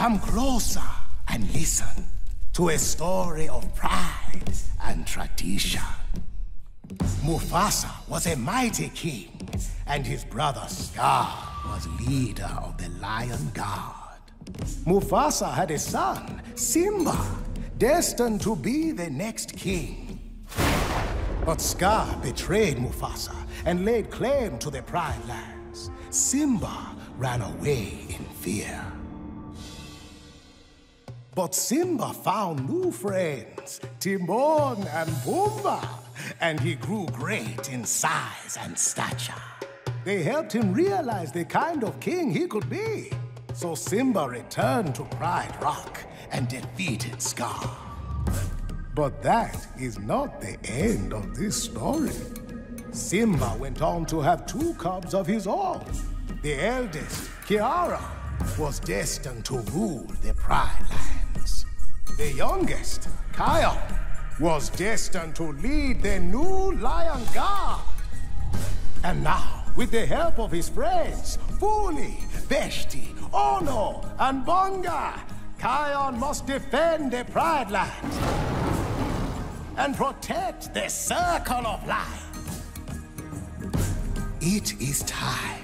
come closer and listen to a story of pride and tradition. Mufasa was a mighty king, and his brother Scar was leader of the Lion Guard. Mufasa had a son, Simba, destined to be the next king. But Scar betrayed Mufasa and laid claim to the Pride Lands. Simba ran away in fear. But Simba found new friends, Timon and Pumbaa, and he grew great in size and stature. They helped him realize the kind of king he could be. So Simba returned to Pride Rock and defeated Scar. But that is not the end of this story. Simba went on to have two cubs of his own. The eldest, Kiara, was destined to rule the Pride Lands. The youngest, Kion, was destined to lead the new Lion Guard. And now, with the help of his friends, Fuli, Beshte, Ono, and Bunga, Kion must defend the Pride Lands and protect the Circle of Life. It is time